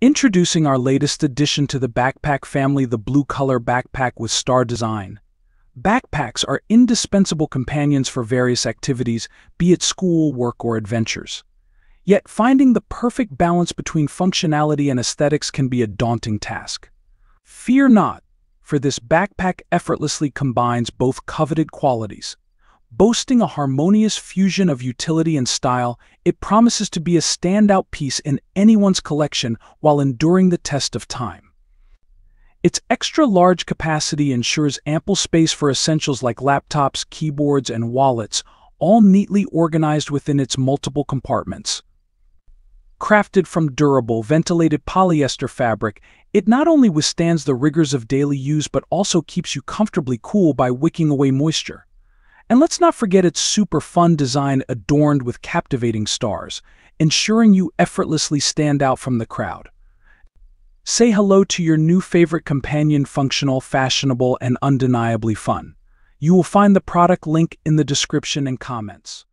Introducing our latest addition to the backpack family, the blue color backpack with star design. Backpacks are indispensable companions for various activities, be it school, work, or adventures. Yet finding the perfect balance between functionality and aesthetics can be a daunting task. Fear not, for this backpack effortlessly combines both coveted qualities. Boasting a harmonious fusion of utility and style, it promises to be a standout piece in anyone's collection while enduring the test of time. Its extra large capacity ensures ample space for essentials like laptops, keyboards, and wallets, all neatly organized within its multiple compartments. Crafted from durable, ventilated polyester fabric, it not only withstands the rigors of daily use but also keeps you comfortably cool by wicking away moisture. And let's not forget its super fun design adorned with captivating stars, ensuring you effortlessly stand out from the crowd. Say hello to your new favorite companion functional, fashionable, and undeniably fun. You will find the product link in the description and comments.